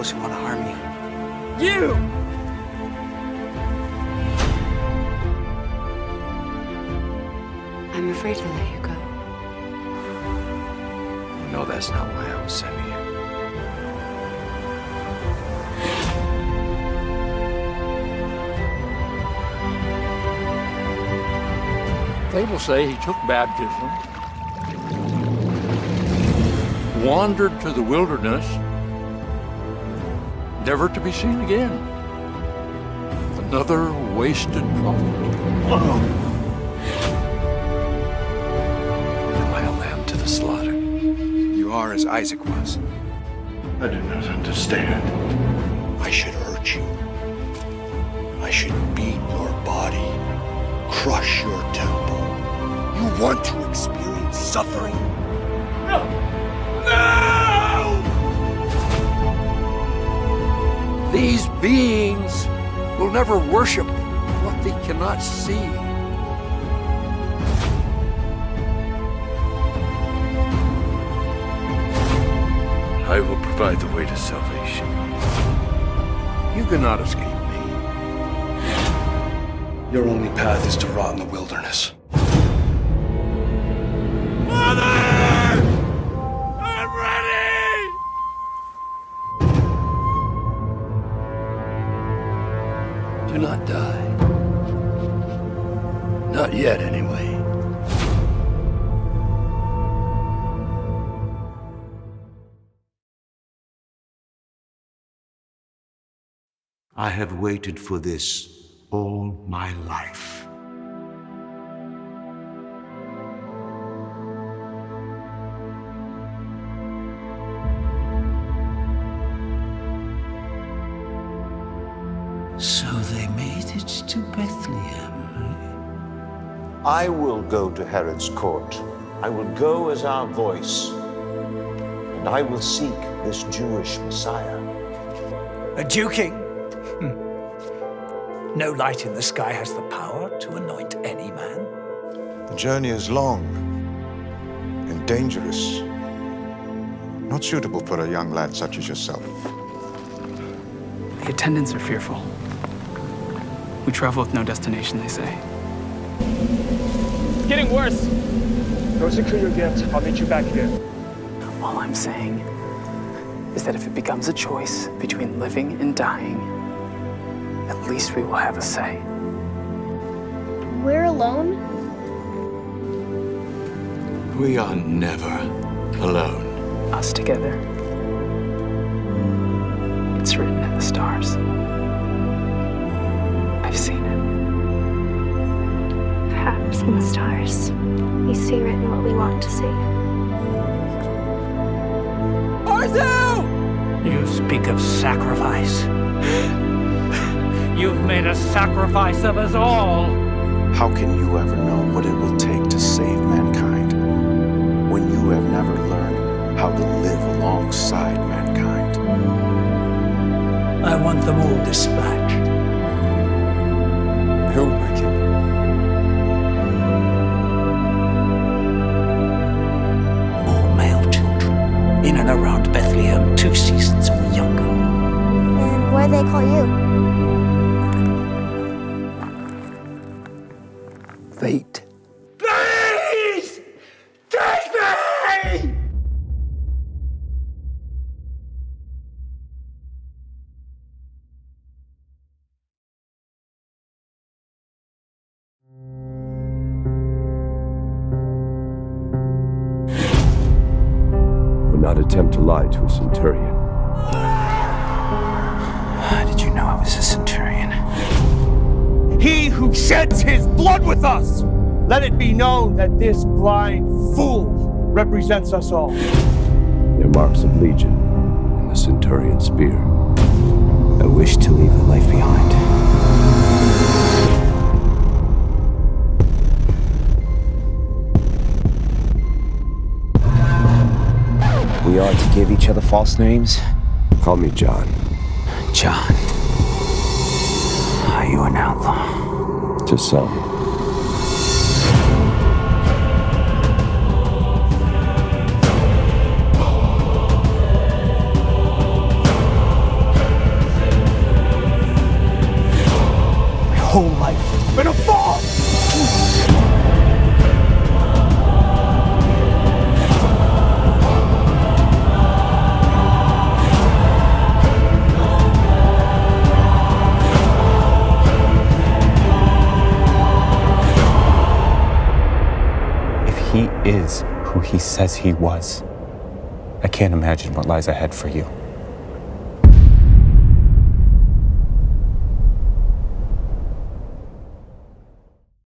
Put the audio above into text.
those who want to harm you. You! I'm afraid to let you go. No, that's not why I was sending you. They will say he took baptism, wandered to the wilderness, never to be seen again. Another wasted prophet. Am I a lamb to the slaughter? You are as Isaac was. I do not understand. I should hurt you. I should beat your body, crush your temple. You want to experience suffering? No! No! These beings will never worship what they cannot see. I will provide the way to salvation. You cannot escape me. Your only path is to rot in the wilderness. Mother! Do not die. Not yet, anyway. I have waited for this all my life. They made it to Bethlehem. eh? I will go to Herod's court. I will go as our voice. And I will seek this Jewish Messiah. A Jew king? Hmm. No light in the sky has the power to anoint any man. The journey is long and dangerous. Not suitable for a young lad such as yourself. The attendants are fearful. We travel with no destination, they say. It's getting worse. Go secure your gift. I'll meet you back here. All I'm saying is that if it becomes a choice between living and dying, at least we will have a say. We're alone? We are never alone. Us together. It's written in the stars. In the stars, we see written what we want to see. Arzu! You speak of sacrifice. You've made a sacrifice of us all. How can you ever know what it will take to save mankind when you have never learned how to live alongside mankind? I want them all dispatched. They call you? Fate. Please! Take me! Would not attempt to lie to a centurion. How you know I was a centurion? He who sheds his blood with us! Let it be known that this blind fool represents us all. Their marks of legion and the centurion spear. I wish to leave a life behind. We are to give each other false names? Call me John. John you an outlaw? To sell. My whole life has been a fall! Is who he says he was, I can't imagine what lies ahead for you.